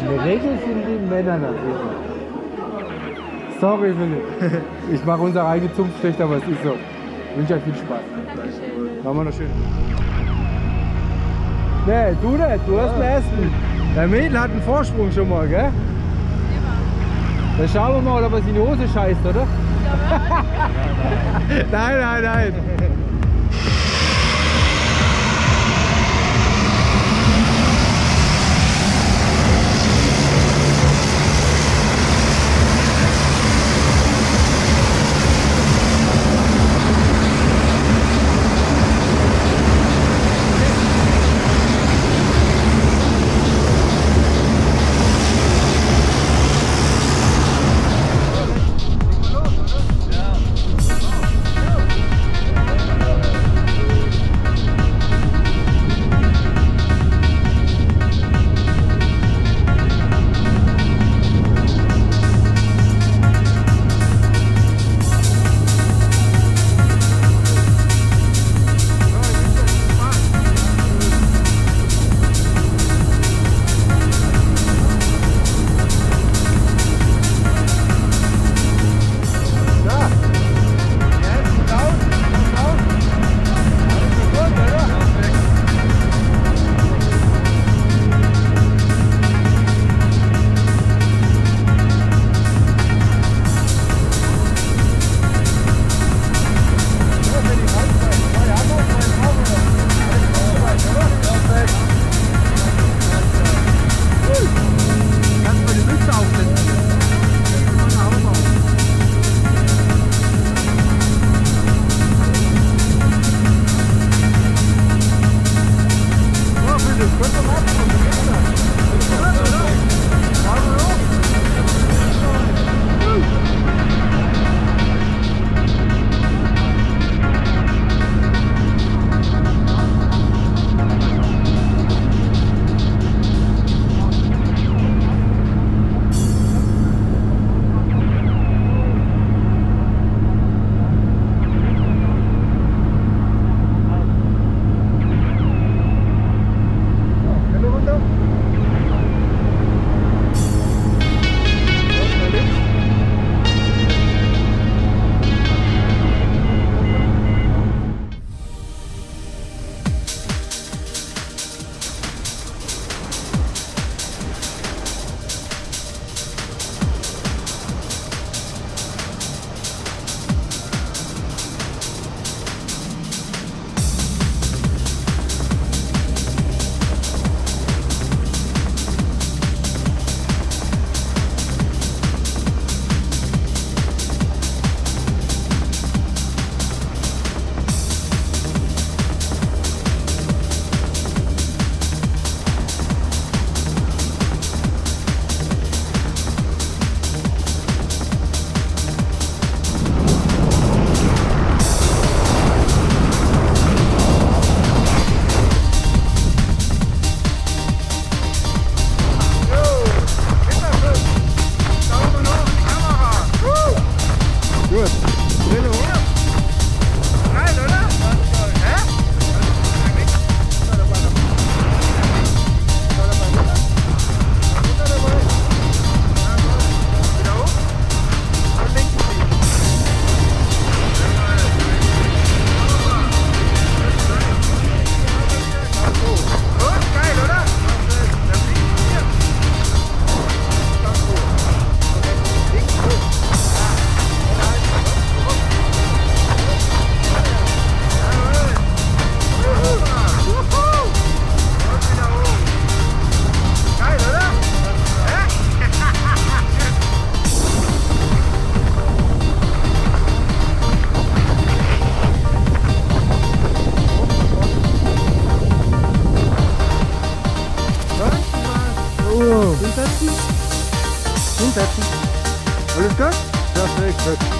In der Regel sind die Männer natürlich. Sorry, Philipp. Ich mache unser eigene Zunft schlecht, aber es ist so. Ich wünsche euch viel Spaß. Dankeschön. Machen wir noch schön. Nee, du nicht, du hast den ersten. Der Mädel hat einen Vorsprung schon mal, gell? Dann schauen wir mal, ob er sich in die Hose scheißt, oder? nein, nein, nein. Peppy. Alles is echt